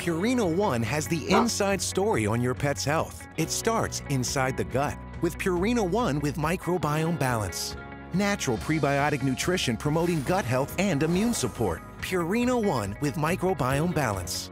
Purina One has the inside story on your pet's health. It starts inside the gut with Purina One with microbiome balance. Natural prebiotic nutrition promoting gut health and immune support. Purina One with microbiome balance.